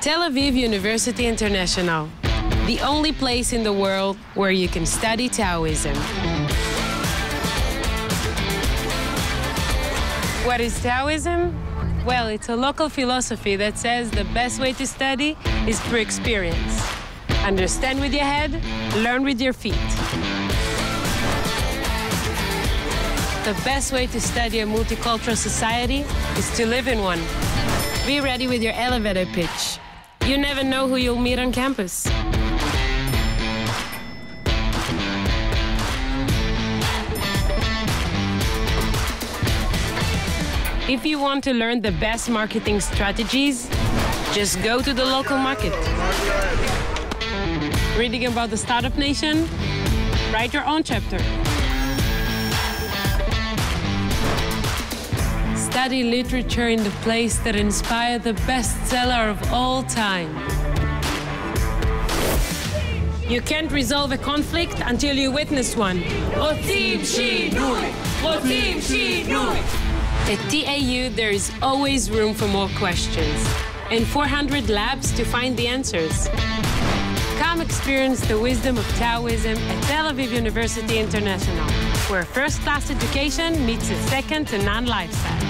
Tel Aviv University International, the only place in the world where you can study TAUism. What is TAUism? Well, it's a local philosophy that says the best way to study is through experience. Understand with your head, learn with your feet. The best way to study a multicultural society is to live in one. Be ready with your elevator pitch. You never know who you'll meet on campus. If you want to learn the best marketing strategies, just go to the local market. Reading about the Startup Nation? Write your own chapter. study literature in the place that inspired the bestseller of all time. You can't resolve a conflict until you witness one. At TAU, there is always room for more questions and 400 labs to find the answers. Come experience the wisdom of TAUism at Tel Aviv University International, where first-class education meets a second-to-none lifestyle.